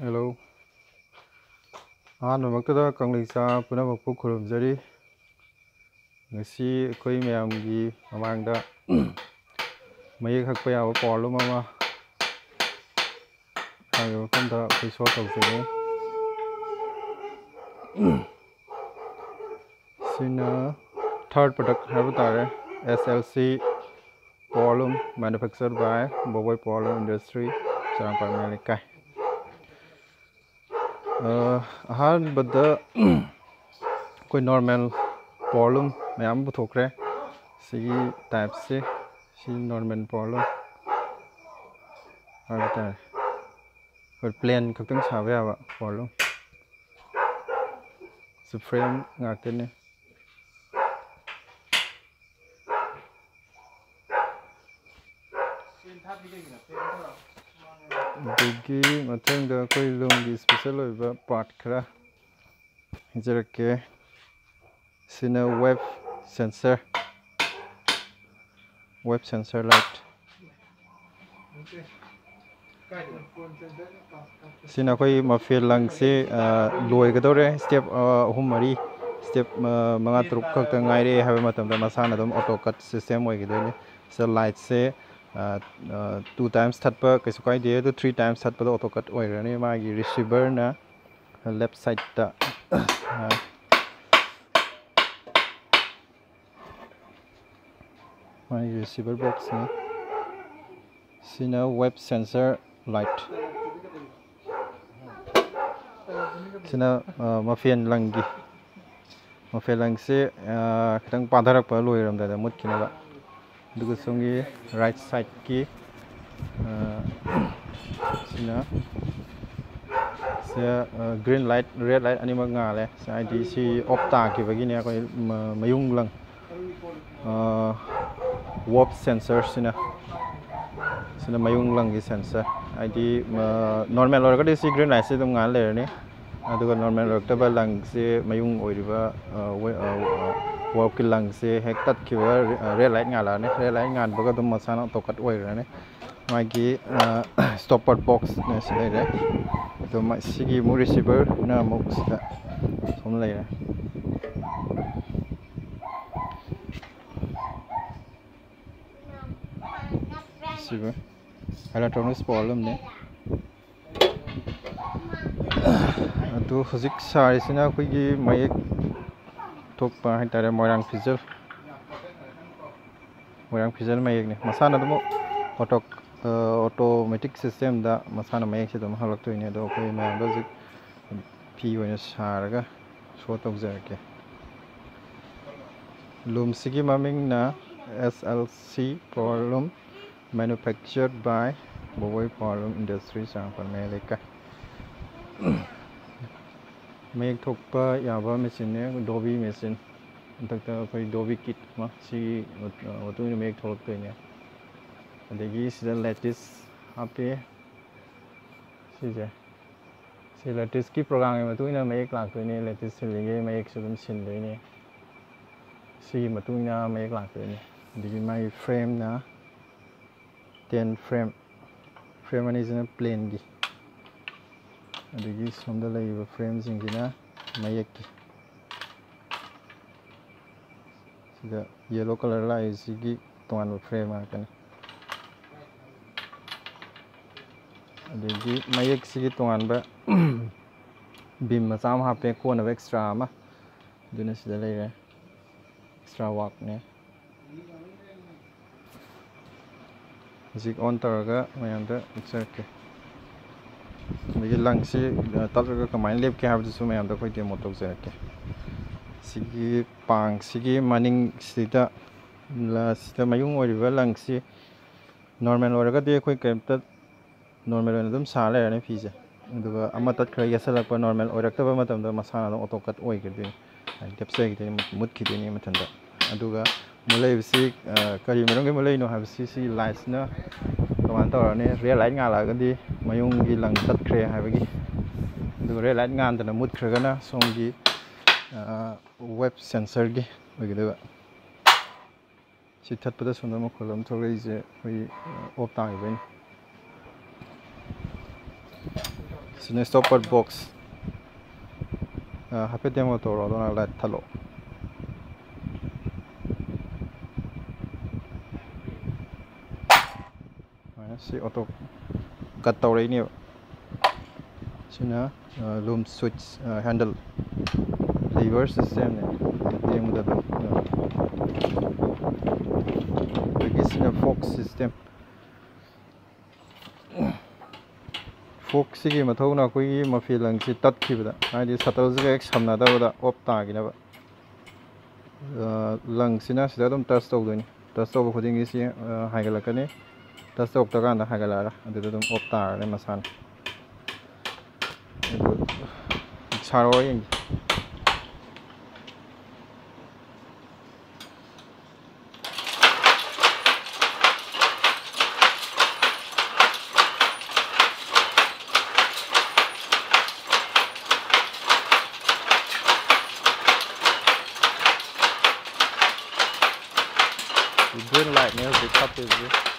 Hello ꯑꯍꯥꯟꯕꯃꯛꯇꯗ ꯀꯪꯂꯩꯆꯥ ꯄꯨꯝꯅꯃꯛꯄꯨ ꯈꯨꯔꯨꯝꯖꯔꯤ ꯉꯁꯤ ꯑꯩꯈꯣꯏ ꯃꯌꯥꯝꯒꯤ ꯃꯃꯥꯡꯗ ꯃꯌꯦꯛ ꯍꯛꯄ ꯌꯥꯕ ꯄꯥꯎꯔꯂꯨꯝ ꯑꯃ ꯍꯥꯏꯔꯤꯕ ꯃꯐꯝꯗ ꯑꯩꯈꯣꯏ ꯁꯣ ꯇꯧꯖꯒꯦ ꯁꯤꯅ ꯊꯥꯔꯠ ꯄ꯭ꯔꯗꯛ ꯍꯥꯏꯕ ꯇꯥꯔꯦ ꯑꯦꯁ ꯑꯦꯜ ꯁꯤ ꯄꯥꯋꯔꯂꯨꯝ ꯃꯦꯅꯨꯐꯦꯛꯆꯔ ꯕꯥꯏ ꯕꯣꯕꯣꯏ ꯄꯥꯋꯔꯂꯨꯝ ꯏꯟꯗꯁꯇ꯭ꯔꯤ ꯆꯔꯥꯡꯄꯥꯠ ꯂꯩꯀꯥꯏ ꯑꯍꯥꯟꯕꯗ ꯑꯩꯈꯣꯏ ꯅꯣꯔꯃꯦꯜ ꯄꯥꯋꯔꯂꯨꯝ ꯃꯌꯥꯝ ꯄꯨꯊꯣꯛꯈ꯭ꯔꯦ ꯁꯤꯒꯤ ꯇꯥꯏꯞꯁꯦ ꯁꯤ ꯅꯣꯔꯃꯦꯜ ꯄꯥꯋꯔꯂꯨꯝ ꯍꯥꯏꯕ ꯇꯥꯔꯦ ꯑꯩꯈꯣꯏ ꯄ꯭ꯂꯦꯟ ꯈꯛꯇꯪ ꯁꯥꯕ ꯌꯥꯕ ꯄꯥꯋꯔꯂꯨꯝ ꯁꯤ ꯐ꯭ꯔꯦꯝ ꯉꯥꯛꯇꯅꯤ ꯑꯗꯒꯤ ꯃꯊꯪꯗ ꯑꯩꯈꯣꯏ ꯂꯨꯝꯒꯤ ꯏꯁꯄꯤꯁꯦꯜ ꯑꯣꯏꯕ ꯄꯥꯔꯠ ꯈꯔ ꯍꯥꯏꯖꯔꯛꯀꯦ ꯁꯤꯅ web sensor web sensor light ꯁꯤꯅ ꯑꯩꯈꯣꯏ ꯃꯐꯦꯜ ꯂꯪꯁꯦ ꯂꯣꯏꯒꯗꯧꯔꯦ ꯏꯁꯇꯦꯞ ꯑꯍꯨꯝ ꯃꯔꯤ ꯏꯁꯇꯦꯞ ꯃꯉꯥ ꯇꯔꯨꯛ ꯈꯛꯇ ꯉꯥꯏꯔꯦ ꯍꯥꯏꯕ ꯃꯇꯝꯗ ꯃꯁꯥꯅ ꯑꯗꯨꯝ ꯑꯣꯇꯣ ꯀꯠ ꯁꯤꯁꯇꯦꯝ ꯑꯣꯏꯒꯗꯣꯏꯅꯤ ꯁꯤꯗ ꯂꯥꯏꯠꯁꯦ two times थटप कई कई अ थ्री टाइम्स थटपद ऑटोकट होने मागी रिसीवर लेफ्ट साइड माई रिसीवर बॉक्स ने वेब सेंसर लाइट मफेन लंगी मफेन लंग से खतंग पाधरप लोरमदा मुटकीब দুগুর সঙ্গে রাইট সাইড কি গ্রিন লাইট রেড লাইট আনি মা লে আইডি সি অফ তাকিবগি নে কই ময়ুং লং warp sensor sina sina mayung lang cái sensor ID normal rồi or ka si green light si dum ngal le ni aduga normal or ta ba lang si mayung oiriba ꯋꯣꯞꯀꯤ ꯂꯪꯁꯦ ꯍꯦꯛ ꯇꯠꯈꯤꯕ red light ꯉꯥꯜꯂꯛꯑꯅꯤ red light ꯉꯥꯟꯕꯒ ꯑꯗꯨꯝ ꯃꯁꯥꯅ autocut ꯑꯣꯏꯈ꯭ꯔꯅꯤ ꯃꯥꯒꯤ ꯁ꯭ꯇꯣꯞꯄꯔ ꯕꯣꯛꯁꯅ ꯁꯤ ꯂꯩꯔꯦ ꯑꯗꯨ ꯁꯤꯒꯤ ꯑꯃꯨꯛ ꯔꯤꯁꯤꯚꯔꯅ ꯑꯃꯨꯛ ꯁꯤꯗ ꯁꯨꯝ ꯂꯩꯔꯦ ꯔꯤꯁꯤꯚꯔ ꯑꯦꯂꯦꯛꯇ꯭ꯔꯣꯅꯤꯛꯁ ꯄꯥꯋꯔꯂꯨꯝꯅꯤ ꯑꯗꯨ ꯍꯧꯖꯤꯛ ꯁꯥꯔꯤꯁꯤꯅ ꯑꯩꯈꯣꯏꯒꯤ ꯃꯌꯦꯛ ꯊꯣꯛꯄ ꯍꯥꯏꯇꯥꯔꯦ ꯃꯣꯏꯔꯥꯡ ꯐꯤꯖꯜ ꯃꯣꯏꯔꯥꯡ ꯐꯤꯖꯜ ꯃꯌꯦꯛꯅꯤ ꯃꯁꯥꯅ ꯑꯗꯨꯝ ꯑꯣꯇꯣ ꯑꯣꯇꯣꯃꯦꯇꯤꯛ ꯁꯤꯁꯇꯦꯝꯗ ꯃꯁꯥꯅ ꯃꯌꯦꯛꯁꯦ ꯑꯗꯨꯝ ꯍꯜꯂꯛꯇꯣꯏꯅꯤ ꯑꯗꯣ ꯑꯩꯈꯣꯏ ꯃꯌꯥꯝꯗ ꯍꯧꯖꯤꯛ ꯐꯤ ꯑꯣꯏꯅ ꯁꯥꯔꯒ ꯁꯣ ꯇꯧꯖꯔꯛꯀꯦ ꯂꯨꯝꯁꯤꯒꯤ ꯃꯃꯤꯡꯅ ꯑꯦꯁ ꯑꯦꯜ ꯁꯤ ꯄꯋꯥꯔ ꯂꯨꯝ ꯃꯦꯅꯨꯐꯦꯛꯆꯔ ꯕꯥꯏ ꯕꯣꯕꯣꯏ ꯄꯋꯥꯔ ꯂꯨꯝ ꯏꯟꯗꯁꯇ꯭ꯔꯤ ꯆꯥꯡꯄꯜ ꯃꯌꯥꯏ ꯂꯩꯀꯥꯏ ꯃꯌꯦꯛ ꯊꯣꯛꯄ ꯌꯥꯕ ꯃꯦꯆꯤꯟꯅꯦ ꯗꯣꯕꯤ ꯃꯦꯆꯤꯟ ꯍꯟꯗꯛꯇ ꯑꯩꯈꯣꯏ ꯗꯣꯕꯤ ꯀꯤꯠ ꯑꯃ ꯁꯤꯒꯤ ꯃꯇꯨꯡꯏꯟꯅ ꯃꯌꯦꯛ ꯊꯣꯛꯂꯛꯇꯣꯏꯅꯦ ꯑꯗꯒꯤ ꯁꯤꯗ ꯂꯦꯇꯤꯁ ꯍꯥꯞꯄꯤ ꯁꯤꯁꯦ ꯁꯤ ꯂꯦꯇꯤꯁꯀꯤ ꯄ꯭ꯔꯣꯒ꯭ꯔꯥꯝꯒꯤ ꯃꯇꯨꯡꯏꯟꯅ ꯃꯌꯦꯛ ꯂꯥꯛꯇꯣꯏꯅꯦ ꯂꯦꯇꯤꯁ ꯁꯤꯜꯂꯤꯉꯩ ꯃꯌꯦꯛꯁꯨ ꯑꯗꯨꯝ ꯁꯤꯟꯗꯣꯏꯅꯦ ꯁꯤꯒꯤ ꯃꯇꯨꯡꯏꯟꯅ ꯃꯌꯦꯛ ꯂꯥꯛꯇꯣꯏꯅꯦ ꯑꯗꯒꯤ ꯃꯥꯒꯤ ꯐ꯭ꯔꯦꯝꯅ ꯇꯦꯟ ꯐ꯭ꯔꯦꯝ ꯐ꯭ꯔꯦꯝ ꯑꯅꯤꯁꯤꯅ ꯄ꯭ꯂꯦꯟꯒꯤ ꯑꯗꯒꯤ ꯁꯣꯝꯗ ꯂꯩꯔꯤꯕ ꯐ꯭ꯔꯦꯝꯁꯤꯡꯁꯤꯅ ꯃꯌꯦꯛꯀꯤ ꯁꯤꯗ ꯌꯦꯜꯂꯣ ꯀꯂꯔ ꯂꯥꯛꯏꯁꯤꯒꯤ ꯇꯣꯉꯥꯟꯕ ꯐ꯭ꯔꯦꯝ ꯉꯥꯛꯇꯅꯤ ꯑꯗꯒꯤ ꯃꯌꯦꯛꯁꯤꯒꯤ ꯇꯣꯉꯥꯟꯕ ꯕꯤꯝ ꯃꯆꯥ ꯑꯃ ꯍꯥꯞꯄꯦ ꯀꯣꯟꯅꯕ ꯑꯦꯛꯁꯇ꯭ꯔꯥ ꯑꯃ ꯑꯗꯨꯅ ꯁꯤꯗ ꯂꯩꯔꯦ ꯑꯦꯛꯁꯇ꯭ꯔꯥ ꯋꯥꯛꯅꯦ ꯍꯧꯖꯤꯛ ꯑꯣꯟ ꯇꯧꯔꯒ ꯃꯌꯥꯝꯗ ꯎꯠꯆꯔꯛꯀꯦ ꯑꯗꯒꯤ ꯂꯪꯁꯤ ꯇꯠꯂꯒ ꯀꯃꯥꯏꯅ ꯂꯦꯞꯀꯦ ꯍꯥꯏꯕꯗꯨꯁꯨ ꯃꯌꯥꯝꯗ ꯑꯩꯈꯣꯏ ꯗꯦꯃꯣ ꯇꯧꯖꯔꯛꯀꯦ ꯁꯤꯒꯤ ꯄꯥꯡꯁꯤꯒꯤ ꯃꯅꯤꯡꯁꯤꯗ ꯁꯤꯗ ꯃꯌꯨꯡ ꯑꯣꯏꯔꯤꯕ ꯂꯪꯁꯤ ꯅꯣꯔꯃꯦꯜ ꯑꯣꯏꯔꯒꯗꯤ ꯑꯩꯈꯣꯏ ꯀꯔꯤꯝꯇ ꯅꯣꯔꯃꯦꯜ ꯑꯣꯏꯅ ꯑꯗꯨꯝ ꯁꯥ ꯂꯩꯔꯅꯤ ꯐꯤꯁꯦ ꯑꯗꯨꯒ ꯑꯃ ꯇꯠꯈ꯭ꯔ ꯌꯦꯠꯁꯜꯂꯛꯄ ꯅꯣꯔꯃꯦꯜ ꯑꯣꯏꯔꯛꯇꯕ ꯃꯇꯝꯗ ꯃꯁꯥꯅ ꯑꯗꯨꯝ ꯑꯣꯇꯣ ꯀꯠ ꯑꯣꯏꯈꯤꯗꯣꯏꯅꯤ ꯍꯥꯏꯗꯤ ꯂꯦꯞꯆꯈꯤꯗꯣꯏꯅꯤ ꯃꯨꯠꯈꯤꯗꯣꯏꯅꯤ ꯃꯊꯟꯇ ꯑꯗꯨꯒ ꯃꯨꯠꯂꯛꯏꯕꯁꯤ ꯀꯔꯤ ꯃꯔꯝꯒꯤ ꯃꯨꯠꯂꯛꯏꯅꯣ ꯍꯥꯏꯕꯁꯤ ꯁꯤ ꯂꯥꯏꯠꯁꯤꯅ wan to ne real light nga la gandi mayung gi lang tat kre ha bagi du real light nga andana mut kre gana song gi web sensor gi bagi du si tat pada sundar mo kolam to re je hui op ta gi ben sine stopper box. Ha pe demo to ro do na light thalo ꯁꯤ auto cut ꯇꯧꯔꯛꯏꯅꯦꯕ ꯁꯤꯅ ꯂꯨꯝ ꯁ꯭ꯋꯤꯠꯆ handle liver ꯁꯤꯁꯇꯦꯝꯅꯦ ꯌꯦꯡꯕꯗ ꯑꯗꯨꯝ ꯑꯗꯒꯤ ꯁꯤꯅ folk system ꯐꯣꯛꯁꯤꯒꯤ ꯃꯊꯧꯅ ꯑꯩꯈꯣꯏꯒꯤ ꯃꯐꯤ ꯂꯪꯁꯤ ꯇꯠꯈꯤꯕꯗ ꯍꯥꯏꯗꯤ ꯁꯇꯜꯁꯤꯒ ꯍꯦꯛ ꯁꯝꯅꯗꯕꯗ ꯑꯣꯞ ꯇꯥꯈꯤꯅꯕ ꯂꯪꯁꯤꯅ ꯁꯤꯗ ꯑꯗꯨꯝ ꯇꯆ ꯇꯧꯗꯣꯏꯅꯤ ꯇꯆ ꯇꯧꯕ ꯈꯨꯗꯤꯡꯒꯤ ꯁꯤ ꯍꯥꯏꯒꯠꯂꯛꯀꯅꯤ 다 썩다간다 하갈라라 근데도 좀 없다 내 마산 잘 어울린 Good light music, copy this.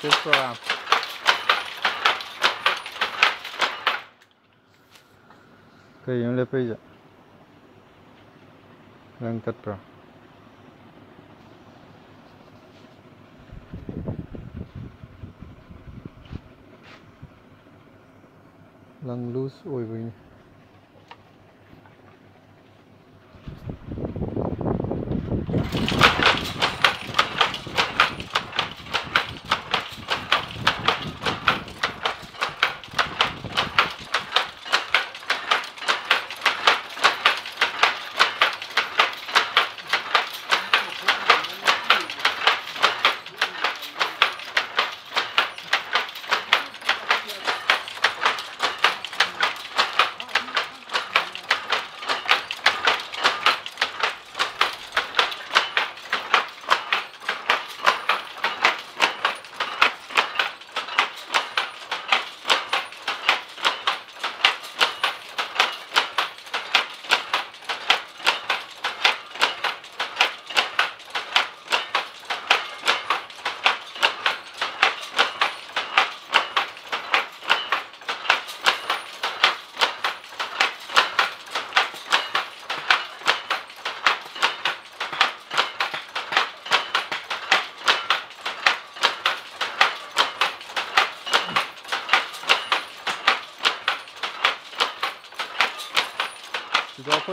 at this farm. Cây em lấy bây giờ. Lên cắt rồi. Lăng loose ôi bình.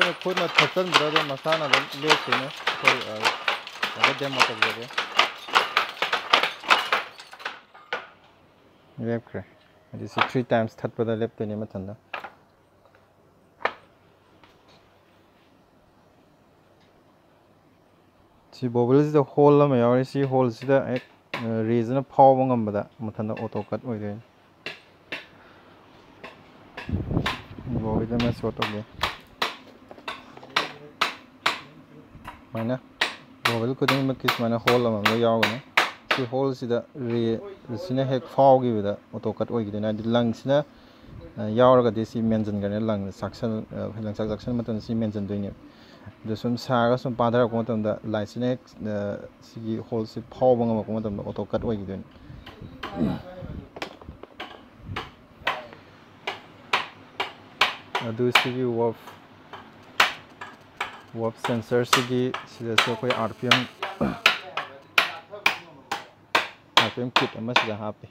ꯊꯛꯆꯟꯕꯗ ꯑꯗꯨꯝ ꯃꯁꯥꯅ ꯑꯗꯨꯝ ꯂꯦꯞꯈꯤꯅꯤ ꯑꯩꯈꯣꯏ ꯍꯥꯏꯐꯦꯠ ꯗꯦꯃꯣ ꯇꯧꯖꯒꯦ ꯂꯦꯞꯈ꯭ꯔꯦ ꯍꯥꯏꯗꯤ ꯁꯤ ꯊ꯭ꯔꯤ ꯇꯥꯏꯝꯁ ꯊꯠꯄꯗ ꯂꯦꯞꯇꯣꯏꯅꯦ ꯃꯊꯟꯇ ꯁꯤ ꯕꯣꯕꯜꯁꯤꯗ ꯍꯣꯜ ꯑꯃ ꯌꯥꯎꯔꯤ ꯁꯤ ꯍꯣꯜꯁꯤꯗ ꯍꯦꯛ ꯔꯦꯁꯤꯅ ꯐꯥꯎꯕ ꯉꯝꯕꯗ ꯃꯊꯟꯇ ꯑꯣꯇꯣ ꯀꯠ ꯑꯣꯏꯗꯣꯏꯅꯤ ꯕꯣꯕꯤꯗ ꯑꯃ ꯁꯣ ꯁꯨꯃꯥꯏꯅ ꯕꯣꯕꯜ ꯈꯨꯗꯤꯡꯃꯛꯀꯤ ꯁꯨꯃꯥꯏꯅ ꯍꯣꯜ ꯑꯃꯃꯝ ꯌꯥꯎꯒꯅꯤ ꯁꯤ ꯍꯣꯜꯁꯤꯗ ꯔꯦꯁꯤꯅ ꯍꯦꯛ ꯐꯥꯎꯈꯤꯕꯗ ꯑꯣꯇꯣ ꯀꯠ ꯑꯣꯏꯈꯤꯗꯣꯏꯅꯤ ꯍꯥꯏꯗꯤ ꯂꯪꯁꯤꯅ ꯌꯥꯎꯔꯒꯗꯤ ꯁꯤ ꯃꯦꯟꯁꯤꯟꯈ꯭ꯔꯅꯤ ꯂꯪ ꯆꯥꯛꯁꯟ ꯂꯪꯆꯥꯛ ꯆꯥꯛꯁꯟꯕ ꯃꯇꯝꯗ ꯁꯤ ꯃꯦꯟꯁꯤꯟꯗꯣꯏꯅꯦꯕ ꯑꯗꯣ ꯁꯨꯝ ꯁꯥꯔꯒ ꯁꯨꯝ ꯄꯥꯊꯔꯛꯄ ꯃꯇꯝꯗ ꯂꯥꯏꯠꯁꯤꯅ ꯍꯦꯛ ꯁꯤꯒꯤ ꯍꯣꯜꯁꯤ ꯐꯥꯎꯕ ꯉꯝꯃꯛꯄ ꯃꯇꯝꯗ ꯑꯣꯇꯣ ꯀꯠ ꯑꯣꯏꯈꯤꯗꯣꯏꯅꯤ ꯑꯗꯨ ꯁꯤꯒꯤ ꯋꯥꯞ ꯋꯥꯞ ꯁꯦꯟꯁꯔꯁꯤꯒꯤ ꯁꯤꯗꯁꯨ ꯑꯩꯈꯣꯏ R P M R P M kit ꯑꯃ ꯁꯤꯗ ꯍꯥꯞꯄꯤ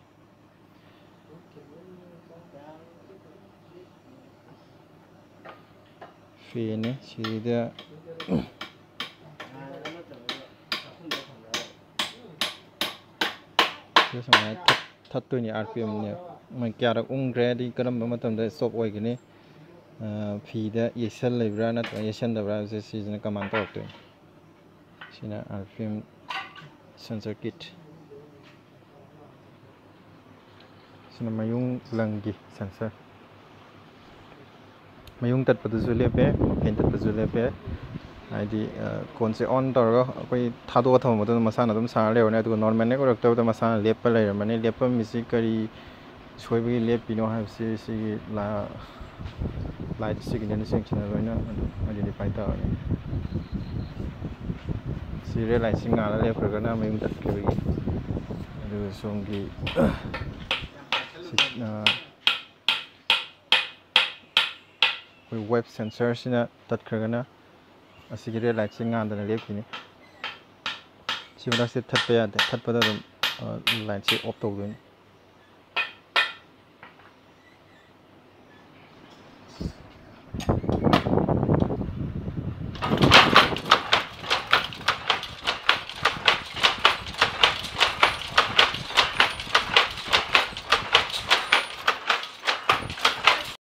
ꯐꯦꯟꯅꯤ ꯁꯤꯗ ꯁꯤꯗ ꯁꯨꯃꯥꯏꯅ ꯊꯠꯇꯣꯏꯅꯤ ꯑꯥꯔ ꯄꯤ ꯑꯦꯝꯅꯦ ꯃꯣꯏ ꯀꯌꯥꯔꯛ ꯎꯪꯈ꯭ꯔꯦ ꯑꯗꯩ ꯀꯔꯝꯕ ꯃꯇꯝꯗ ꯏꯁꯇꯣꯞ ꯑꯣꯏꯒꯅꯤ ꯐꯤꯗ ꯌꯩꯁꯜ ꯂꯩꯕ꯭ꯔꯥ ꯅꯠꯇ꯭ꯔꯒ ꯌꯩꯁꯟꯗꯕ꯭ꯔꯥ ꯍꯥꯏꯕꯁꯦ ꯁꯤꯁꯤꯅ ꯀꯃꯥꯟ ꯇꯧꯔꯛꯇꯣꯏꯅꯤ ꯁꯤꯅ R P M sensor kit ꯁꯤꯅ ꯃꯌꯨꯡ ꯂꯪꯒꯤ ꯁꯦꯟꯁꯔ ꯃꯌꯨꯡ ꯇꯠꯄꯗꯨꯁꯨ ꯂꯦꯞꯄꯦ ꯐꯦꯟ ꯇꯠꯄꯁꯨ ꯂꯦꯞꯄꯦ ꯍꯥꯏꯗꯤ ꯀꯣꯟꯁꯦ ꯑꯣꯟ ꯇꯧꯔꯒ ꯑꯩꯈꯣꯏ ꯊꯥꯗꯣꯛꯑ ꯊꯝꯕ ꯃꯇꯝꯗ ꯃꯁꯥꯅ ꯑꯗꯨꯝ ꯁꯥꯔ ꯂꯩꯔꯅꯤ ꯑꯗꯨꯒ ꯅꯣꯔꯃꯦꯜ ꯍꯦꯛ ꯑꯣꯏꯔꯛꯇꯕꯗ ꯃꯁꯥꯅ ꯂꯦꯞꯄ ꯂꯩꯔꯝꯃꯅꯤ ꯂꯦꯞꯄꯝꯃꯤꯁꯤ ꯀꯔꯤ ꯁꯣꯏꯕꯒꯤ ꯂꯦꯞꯄꯤꯅꯣ ꯍꯥꯏꯕꯁꯤ ꯁꯤꯒꯤ light signal section loina identify ta serial light signal le prograna mai mutat ke bagi adu songi koi web sensor sina tat kragana asigi real light signal da le kini sibra se thap ya thap da light se off to doin